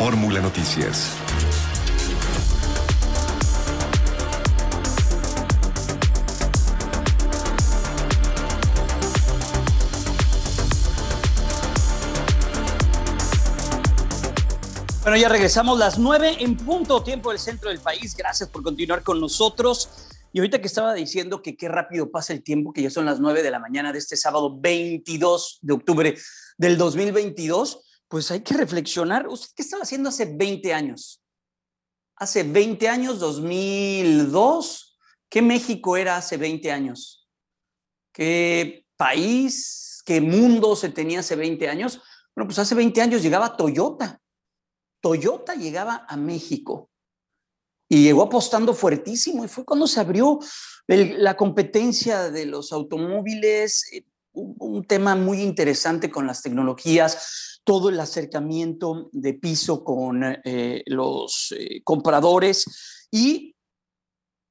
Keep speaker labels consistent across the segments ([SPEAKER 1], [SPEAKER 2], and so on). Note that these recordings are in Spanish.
[SPEAKER 1] Fórmula Noticias.
[SPEAKER 2] Bueno, ya regresamos las nueve en punto tiempo del centro del país. Gracias por continuar con nosotros. Y ahorita que estaba diciendo que qué rápido pasa el tiempo, que ya son las nueve de la mañana de este sábado 22 de octubre del 2022, pues hay que reflexionar. ¿Usted qué estaba haciendo hace 20 años? Hace 20 años, 2002, ¿qué México era hace 20 años? ¿Qué país, qué mundo se tenía hace 20 años? Bueno, pues hace 20 años llegaba Toyota Toyota llegaba a México y llegó apostando fuertísimo y fue cuando se abrió la competencia de los automóviles, eh, un, tema muy interesante con las tecnologías, todo el acercamiento de piso con eh, los eh, compradores y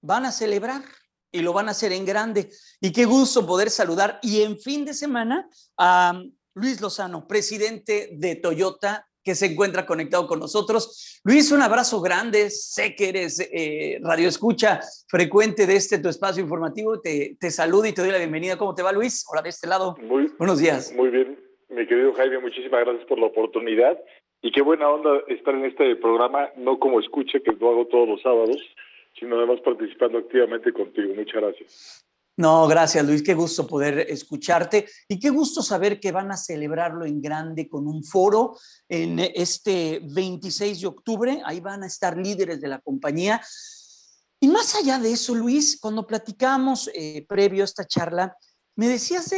[SPEAKER 2] van a celebrar y lo van a hacer en grande. Y qué gusto poder saludar y en fin de semana a Luis Lozano, presidente de Toyota que se encuentra conectado con nosotros. Luis, un abrazo grande. Sé que eres eh, radio escucha frecuente de este tu espacio informativo. Te, te saludo y te doy la bienvenida. ¿Cómo te va, Luis? Hola, de este lado.
[SPEAKER 3] Muy,
[SPEAKER 2] Buenos días.
[SPEAKER 3] Muy bien, mi querido Jaime. Muchísimas gracias por la oportunidad. Y qué buena onda estar en este programa, no como escucha, que lo hago todos los sábados, sino además participando activamente contigo. Muchas gracias.
[SPEAKER 2] No, gracias Luis, qué gusto poder escucharte y qué gusto saber que van a celebrarlo en grande con un foro en este 26 de octubre. Ahí van a estar líderes de la compañía. Y más allá de eso, Luis, cuando platicamos eh, previo a esta charla, me decías de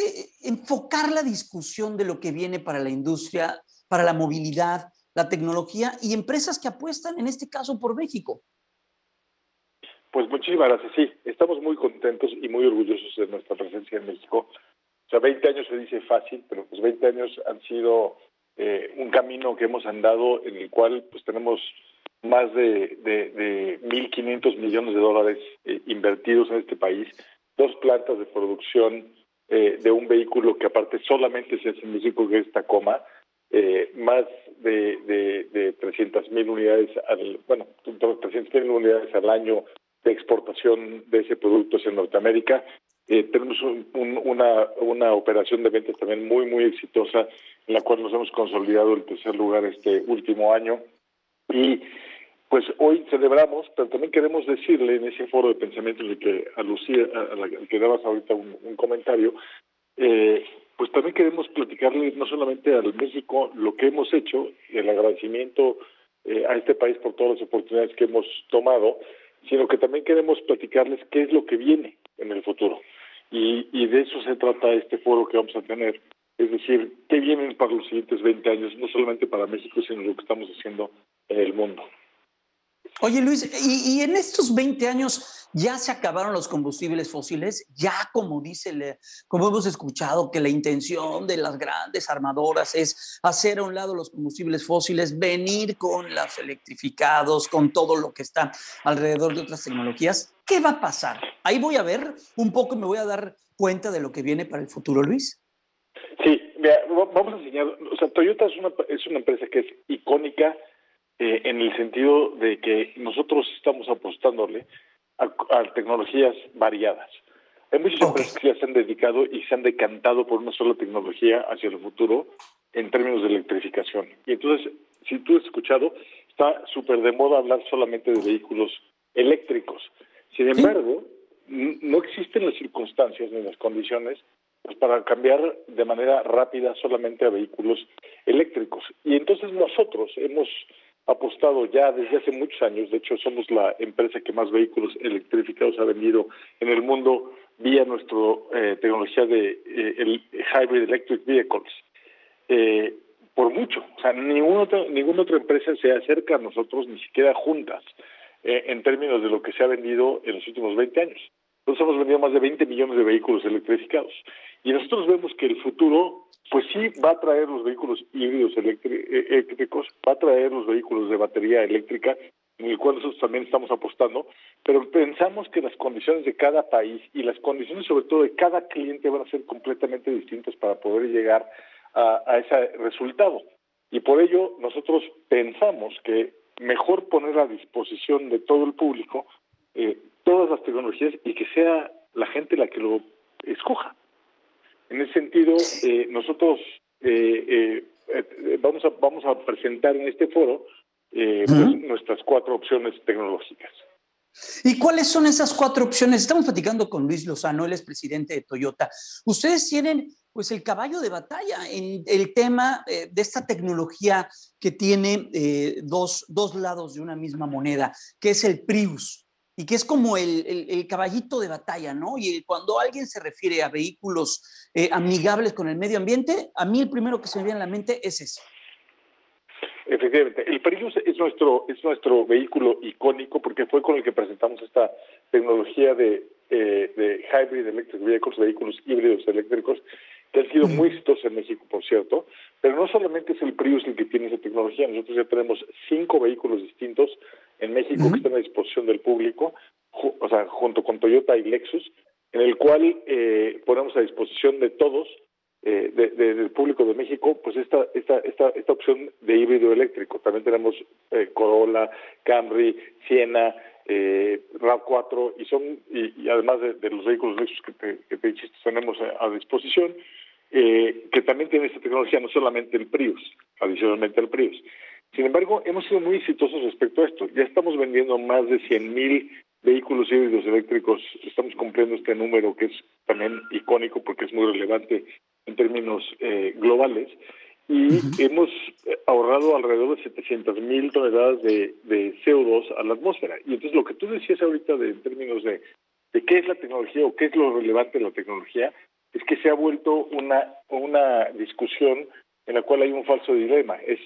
[SPEAKER 2] enfocar la discusión de lo que viene para la industria, para la movilidad, la tecnología y empresas que apuestan, en este caso, por México.
[SPEAKER 3] Pues muchísimas gracias. Sí, estamos muy contentos y muy orgullosos de nuestra presencia en México. O sea, 20 años se dice fácil, pero pues 20 años han sido eh, un camino que hemos andado en el cual pues tenemos más de, de, de 1.500 millones de dólares eh, invertidos en este país, dos plantas de producción eh, de un vehículo que aparte solamente se hace en México, que es Tacoma, eh, más de, de, de 300 mil unidades al, bueno, 300 mil unidades al año de exportación de ese producto hacia Norteamérica. Eh, tenemos un, una, una operación de ventas también muy, muy exitosa, en la cual nos hemos consolidado el tercer lugar este último año. Y pues hoy celebramos, pero también queremos decirle en ese foro de pensamiento en el que alucía, al que dabas ahorita un, un comentario, eh, pues también queremos platicarle no solamente al México lo que hemos hecho, el agradecimiento eh, a este país por todas las oportunidades que hemos tomado, sino que también queremos platicarles qué es lo que viene en el futuro. Y, y de eso se trata este foro que vamos a tener. Es decir, qué vienen para los siguientes 20 años, no solamente para México, sino lo que estamos haciendo en el mundo.
[SPEAKER 2] Oye Luis, ¿y, ¿y, en estos 20 años ya se acabaron los combustibles fósiles? Ya como dice, como hemos escuchado, que la intención de las grandes armadoras es hacer a un lado los combustibles fósiles, venir con los electrificados, con todo lo que está alrededor de otras tecnologías. ¿Qué va a pasar? Ahí voy a ver un poco, me voy a dar cuenta de lo que viene para el futuro, Luis.
[SPEAKER 3] Sí, mira, vamos a enseñar, o sea, Toyota es una, es una empresa que es icónica, eh, en el sentido de que nosotros estamos apostándole a, a tecnologías variadas. Hay muchas empresas que ya se han dedicado y se han decantado por una sola tecnología hacia el futuro en términos de electrificación. Y entonces, si tú has escuchado, está súper de moda hablar solamente de vehículos eléctricos. Sin embargo, ¿Sí? no existen las circunstancias ni las condiciones pues para cambiar de manera rápida solamente a vehículos eléctricos. Y entonces nosotros hemos apostado ya desde hace muchos años, de hecho somos la empresa que más vehículos electrificados ha vendido en el mundo vía nuestra eh, tecnología de eh, el Hybrid Electric Vehicles. Eh, por mucho, o sea, ninguna otra, ninguna otra empresa se acerca a nosotros, ni siquiera juntas, eh, en términos de lo que se ha vendido en los últimos 20 años. Nosotros hemos vendido más de 20 millones de vehículos electrificados. Y nosotros vemos que el futuro, pues sí, va a traer los vehículos híbridos eléctricos, va a traer los vehículos de batería eléctrica, en el cual nosotros también estamos apostando, pero pensamos que las condiciones de cada país y las condiciones sobre todo de cada cliente van a ser completamente distintas para poder llegar a, a ese resultado. Y por ello nosotros pensamos que mejor poner a disposición de todo el público eh, todas las tecnologías y que sea la gente la que lo escoja. En ese sentido, eh, nosotros eh, vamos, a, vamos a presentar en este foro pues, nuestras cuatro opciones tecnológicas.
[SPEAKER 2] ¿Y cuáles son esas cuatro opciones? Estamos platicando con Luis Lozano, él es presidente de Toyota. Ustedes tienen pues el caballo de batalla en el tema eh, de esta tecnología que tiene eh, dos, dos, lados de una misma moneda, que es el Prius, y que es como el, el, caballito de batalla, ¿no? Y cuando alguien se refiere a vehículos eh, amigables con el medio ambiente, a mí el primero que se me viene a la mente es ese.
[SPEAKER 3] Efectivamente, el Prius es nuestro, es nuestro vehículo icónico porque fue con el que presentamos esta tecnología de, de hybrid electric vehicles, vehículos híbridos eléctricos, que han sido muy exitosos en México, por cierto, pero no solamente es el Prius el que tiene esa tecnología, nosotros ya tenemos cinco vehículos distintos en México que están a disposición del público, o sea, junto con Toyota y Lexus, en el cual eh, ponemos a disposición de todos, eh, del público de México, pues esta, esta, esta, esta opción de híbrido eléctrico. También tenemos eh, Corolla, Camry, Siena, eh, RAV4 y son y, además de, los vehículos Lexus que te, que te tenemos a disposición eh, que también tiene esta tecnología, no solamente el Prius, adicionalmente al Prius. Sin embargo, hemos sido muy exitosos respecto a esto. Ya estamos vendiendo más de 100.000 vehículos híbridos eléctricos. Estamos cumpliendo este número que es también icónico porque es muy relevante en términos eh, globales. Y hemos ahorrado alrededor de 700.000 toneladas de, de, CO2 a la atmósfera. Y entonces lo que tú decías ahorita de, en términos de, de qué es la tecnología o qué es lo relevante de la tecnología, es que se ha vuelto una, una discusión en la cual hay un falso dilema, es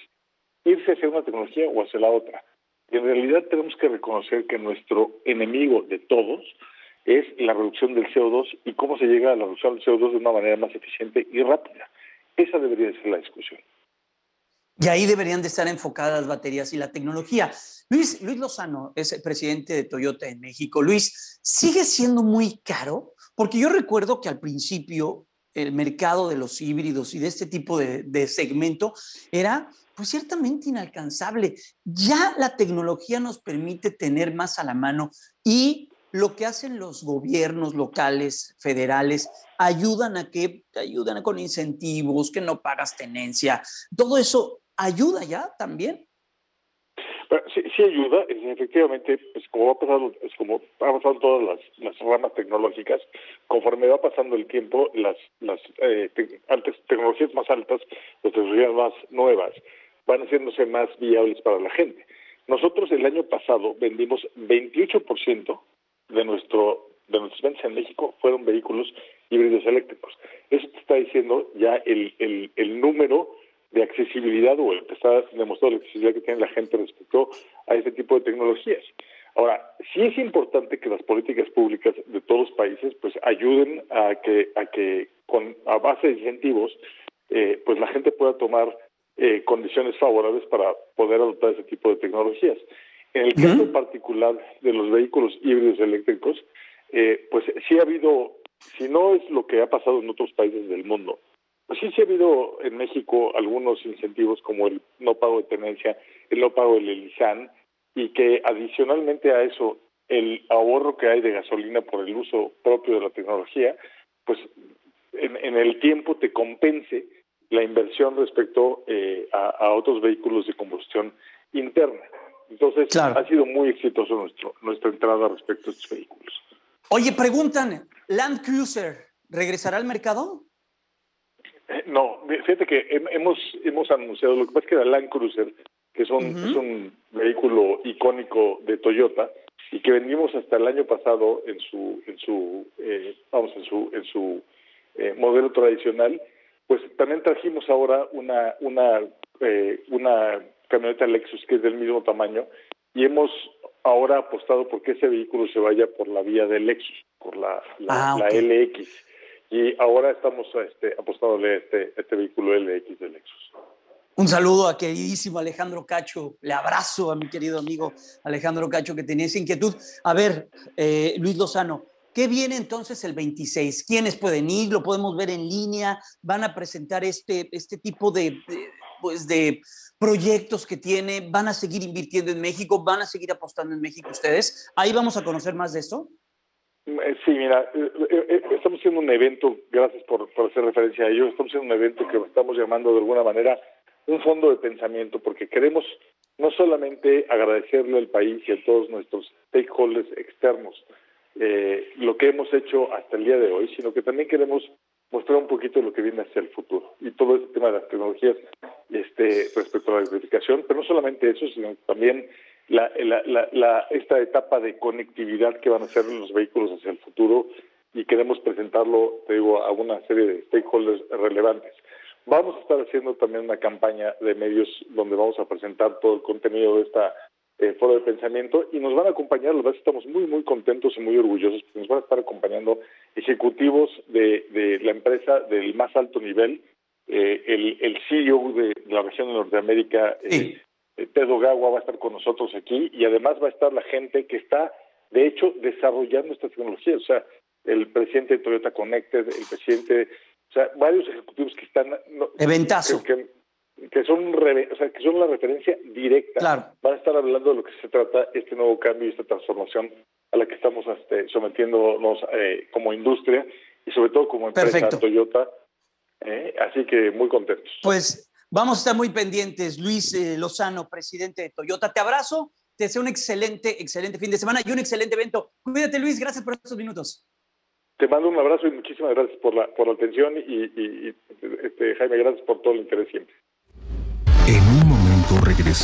[SPEAKER 3] irse hacia una tecnología o hacia la otra. Y en realidad tenemos que reconocer que nuestro enemigo de todos es la reducción del CO2 y cómo se llega a la reducción del CO2 de una manera más eficiente y rápida. Esa debería ser la discusión.
[SPEAKER 2] Y ahí deberían de estar enfocadas las baterías y la tecnología. Luis, Luis Lozano es el presidente de Toyota en México. Luis, ¿sigue siendo muy caro? Porque yo recuerdo que al principio el mercado de los híbridos y de este tipo de, segmento era pues ciertamente inalcanzable. Ya la tecnología nos permite tener más a la mano y lo que hacen los gobiernos locales, federales, ayudan a que te ayudan con incentivos, que no pagas tenencia. Todo eso ayuda ya también.
[SPEAKER 3] Sí, sí, ayuda, efectivamente, pues como va pasando, es como pasado todas las, ramas tecnológicas, conforme va pasando el tiempo, las, las eh, tecnologías más altas, las tecnologías más nuevas, van haciéndose más viables para la gente. Nosotros el año pasado vendimos 28% de nuestro de nuestras ventas en México fueron vehículos híbridos eléctricos. Eso te está diciendo ya el, el, el número de accesibilidad o está demostrado la accesibilidad que tiene la gente respecto a este tipo de tecnologías. Ahora, sí es importante que las políticas públicas de todos los países pues ayuden a que a que con a base de incentivos eh, pues la gente pueda tomar eh, condiciones favorables para poder adoptar ese tipo de tecnologías. En el caso particular de los vehículos híbridos eléctricos, eh, pues sí ha habido, si no es lo que ha pasado en otros países del mundo, pues sí, sí ha habido en México algunos incentivos como el no pago de tenencia, el no pago del ELISAN, y que adicionalmente a eso, el ahorro que hay de gasolina por el uso propio de la tecnología, pues en, el tiempo te compense la inversión respecto eh, a, otros vehículos de combustión interna. Entonces, ha sido muy exitoso nuestro, nuestra entrada respecto a estos vehículos.
[SPEAKER 2] Oye, preguntan, ¿Land Cruiser regresará al mercado?
[SPEAKER 3] Eh, no, fíjate que hemos hemos anunciado, lo que pasa es que la Land Cruiser, que es un, vehículo icónico de Toyota y que vendimos hasta el año pasado en su en su eh, vamos en su en su eh, modelo tradicional, pues también trajimos ahora una una una camioneta Lexus que es del mismo tamaño y hemos ahora apostado porque ese vehículo se vaya por la vía de Lexus, por la, la, ah, LX y ahora estamos este, apostándole este, este vehículo LX de Lexus.
[SPEAKER 2] Un saludo a queridísimo Alejandro Cacho. Le abrazo a mi querido amigo Alejandro Cacho que tenía esa inquietud. A ver, eh, Luis Lozano, ¿qué viene entonces el 26? ¿Quiénes pueden ir? ¿Lo podemos ver en línea? ¿Van a presentar este, este tipo de, pues de proyectos que tiene, van a seguir invirtiendo en México, van a seguir apostando en México ustedes. Ahí vamos a conocer más de esto.
[SPEAKER 3] Eh, sí, mira, eh, eh, estamos haciendo un evento, gracias por, hacer referencia a ello, estamos haciendo un evento que estamos llamando de alguna manera un fondo de pensamiento, porque queremos no solamente agradecerle al país y a todos nuestros stakeholders externos eh, lo que hemos hecho hasta el día de hoy, sino que también queremos mostrar un poquito lo que viene hacia el futuro y todo este tema de las tecnologías este, respecto a la electrificación, pero no solamente eso, sino también la, la, la, esta etapa de conectividad que van a ser los vehículos hacia el futuro y queremos presentarlo, te digo, a una serie de stakeholders relevantes. Vamos a estar haciendo también una campaña de medios donde vamos a presentar todo el contenido de esta eh, foro de pensamiento y nos van a acompañar, la verdad estamos muy, muy contentos y muy orgullosos porque nos van a estar acompañando ejecutivos de, de la empresa del más alto nivel, eh, el, el CEO de, la región de Norteamérica, eh, Pedro Gagua, va a estar con nosotros aquí y además va a estar la gente que está, de hecho, desarrollando esta tecnología, o sea, el presidente de Toyota Connected, el presidente o sea, varios ejecutivos que están...
[SPEAKER 2] Eventazo.
[SPEAKER 3] Que, que, son, o sea, que son la referencia directa.
[SPEAKER 2] Claro.
[SPEAKER 3] Van a estar hablando de lo que se trata este nuevo cambio y esta transformación a la que estamos este, sometiéndonos eh, como industria y sobre todo como empresa Toyota. Eh, así que muy contentos.
[SPEAKER 2] Pues vamos a estar muy pendientes. Luis eh, Lozano, presidente de Toyota, te abrazo. Te deseo un excelente, excelente fin de semana y un excelente evento. Cuídate, Luis. Gracias por estos minutos.
[SPEAKER 3] Te mando un abrazo y muchísimas gracias por la, por la atención y, y, este, Jaime, gracias por todo el interés siempre.
[SPEAKER 1] En un momento regresamos.